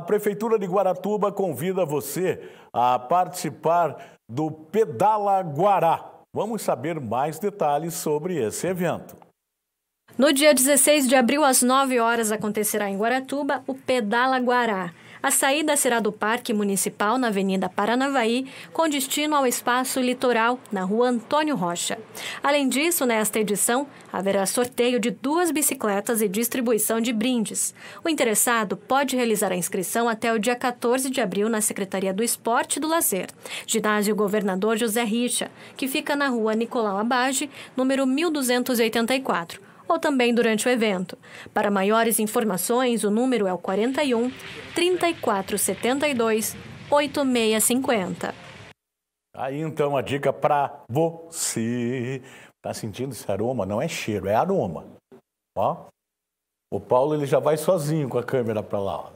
A Prefeitura de Guaratuba convida você a participar do Pedala Guará. Vamos saber mais detalhes sobre esse evento. No dia 16 de abril, às 9 horas, acontecerá em Guaratuba o Pedala Guará. A saída será do Parque Municipal na Avenida Paranavaí, com destino ao Espaço Litoral, na Rua Antônio Rocha. Além disso, nesta edição, haverá sorteio de duas bicicletas e distribuição de brindes. O interessado pode realizar a inscrição até o dia 14 de abril na Secretaria do Esporte e do Lazer, Ginásio Governador José Richa, que fica na Rua Nicolau Abage, número 1284 ou também durante o evento. Para maiores informações, o número é o 41 3472 8650. Aí então a dica para você. Tá sentindo esse aroma? Não é cheiro, é aroma. Ó. O Paulo ele já vai sozinho com a câmera para lá. Ó.